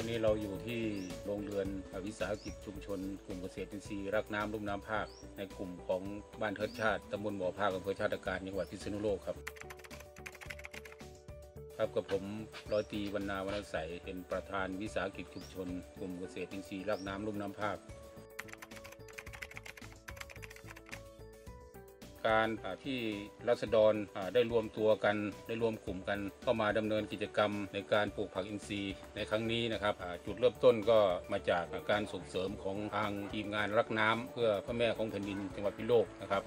อนนี้เราอยู่ที่โรงเรือนวิสาหกิจชุมชน กลุ่มเกษตรอินทรีย์รักน้ำลุ่มน้ำภาค ในกลุ่มของบ้านเทิดชาติตำบลบ่อภาคอำเภอชาติการจังหวัดพิษณุโลกครับ ครับกับผมร้อยตีวรรณาวรรณใสเป็นประธานวิสาหกิจชุมชน กลุ่มเกษตรอินทรีย์รักน้ำลุ่มน้ำภาค การที่รัษฎรได้รวมตัวกันได้รวมกลุ่มกันเข้ามาดำเนินกิจกรรมในการปลูกผักอินทรีย์ในครั้งนี้นะครับจุดเริ่มต้นก็มาจากการส่งเสริมของทางทีมงานรักน้ำเพื่อพระแม่ของแผ่นดินจังหวัดพิโลกนะครับ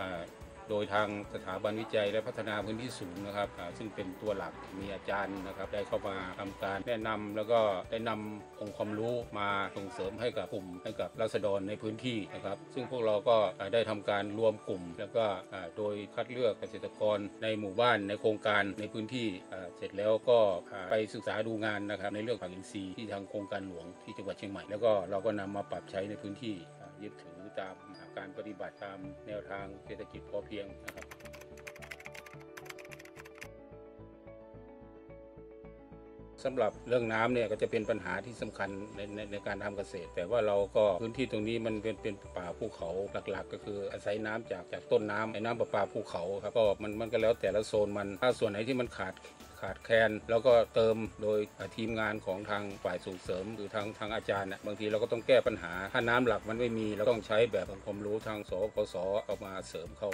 โดยทางสถาบันวิจัยและพัฒนาพื้นที่สูงนะครับ ซึ่งเป็นตัวหลักมีอาจารย์นะครับ ได้เข้ามาทำการแนะนำแล้วก็ได้นำองค์ความรู้มาส่งเสริมให้กับกลุ่มให้กับรัษฎรในพื้นที่นะครับ ซึ่งพวกเราก็ได้ทำการรวมกลุ่ม แล้วก็โดยคัดเลือกเกษตรกรในหมู่บ้านในโครงการในพื้นที่เสร็จแล้วก็ไปศึกษาดูงานนะครับในเรื่องผักอินทรีย์ที่ทางโครงการหลวงที่จังหวัดเชียงใหม่แล้วก็เราก็นำมาปรับใช้ในพื้นที่ ยึดถือตามการปฏิบัติตามแนวทางเศรษฐกิจพอเพียงนะครับ สำหรับเรื่องน้ำเนี่ยก็จะเป็นปัญหาที่สำคัญในในในการทำเกษตร แต่ว่าเราก็พื้นที่ตรงนี้มันเป็นเป็นป่าภูเขาหลักๆ ก็คืออาศัยน้ำจากจากต้นน้ำไอ้น้ำประปาภูเขาครับก็มันมันก็แล้วแต่ละโซนมันถ้าส่วนไหนที่มันขาดขาดแคลนแล้วก็เติมโดยทีมงานของทางฝ่ายส่งเสริม หรือทางทางอาจารย์น่ะบางทีเราก็ต้องแก้ปัญหา ถ้าน้ำหลักมันไม่มีเราต้องใช้แบบความรู้ทางสกสเอามาเสริมเข้า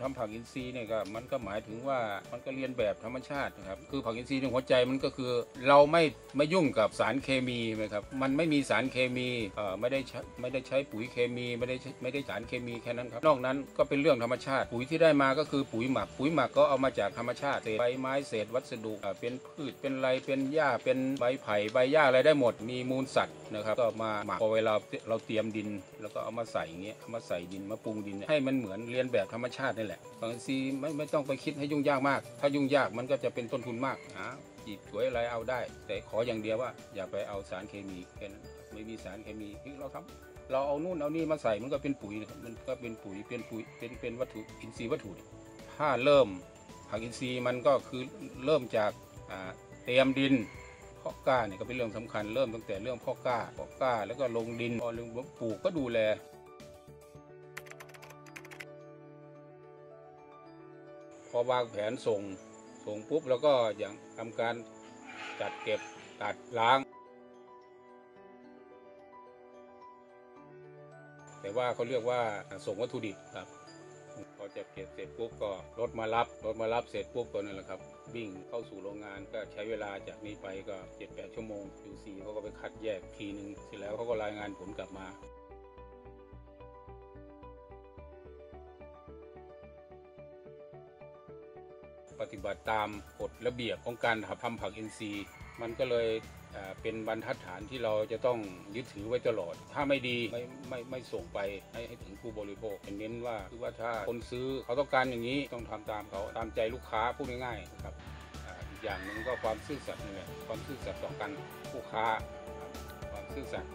ทำผักอินทรีย์เนี่ยก็มันก็หมายถึงว่ามันก็เรียนแบบธรรมชาตินะครับคือผักอินทรีย์ในหัวใจมันก็คือ เราไม่ไม่ยุ่งกับสารเคมีนะครับมันไม่มีสารเคมีเอ่อไม่ได้ใช้ไม่ได้ใช้ปุ๋ยเคมีไม่ได้ไม่ได้สารเคมีแค่นั้นครับนอกนั้นก็เป็นเรื่องธรรมชาติ ปุ๋ยที่ได้มาก็คือปุ๋ยหมัก ปุ๋ยหมักก็เอามาจากธรรมชาติเศษใบไม้เศษวัสดุเอ่อเป็นพืชเป็นไรเป็นหญ้าเป็นใบไผ่ใบหญ้าอะไรได้หมดมีมูลสัตว์นะครับก็มาหมักพอเวลาเราเตรียมดิน แล้วก็เอามาใส่อย่างเงี้ยเอามาใส่ดินมาปรุงดินให้มันเหมือนเรียนแบบธรรมชาตินี่แหละบางทีไม่ไม่ต้องไปคิดให้ยุ่งยากมาก ถ้ายุ่งยากมันก็จะเป็นต้นทุนมากหาจีบสวยอะไรเอาได้ แต่ขออย่างเดียวว่า อย่าไปเอาสารเคมีแค่นั้นไม่มีสารเคมีที่เราทำเราเอานู่นเอานี่มาใส่มันก็เป็นปุ๋ยนะครับมันก็เป็นปุ๋ยเป็นปุ๋ยเป็นเป็นวัตถุอินทรีย์วัตถุถ้าเริ่มผักอินทรีย์มันก็คือเริ่มจากอ่าเตรียมดินเพาะกล้าเนี่ยก็เป็นเรื่องสำคัญเริ่มตั้งแต่เรื่องเพาะกล้าเพาะกล้า แล้วก็ลงดินพอลงปลูกก็ดูแล อวางแผนส่ง ส่งปุ๊บแล้วก็อย่างทำการจัดเก็บตัดล้าง แต่ว่าเขาเรียกว่าส่งวัตถุดิบครับพอจัดเก็บเสร็จปุ๊บก็รถมารับรถมารับเสร็จปุ๊บก็นั่นแหละครับวิ่งเข้าสู่โรงงานก็ใช้เวลาจากนี้ไปก็เจ็ดแปดชั่วโมง QC เขาก็ไปคัดแยกทีหนึ่งเสร็จแล้วเขาก็รายงานผลกลับมา ปฏิบัติตามกฎระเบียบของการทำผักอินทรีย์ มันก็เลยเป็นบรรทัดฐานที่เราจะต้องยึดถือไว้ตลอด ถ้าไม่ดีไม่ไม่ไม่ส่งไปให้ให้ถึงผู้บริโภคเน้นว่าคือว่าถ้าคนซื้อเขาต้องการอย่างนี้ต้องทำตามเขาตามใจลูกค้าพูดง่ายๆนะครับอีกอย่างหนึ่งก็ความซื่อสัตย์นี่แหละความซื่อสัตย์ต่อกันผู้ค้าความซื่อสัตย์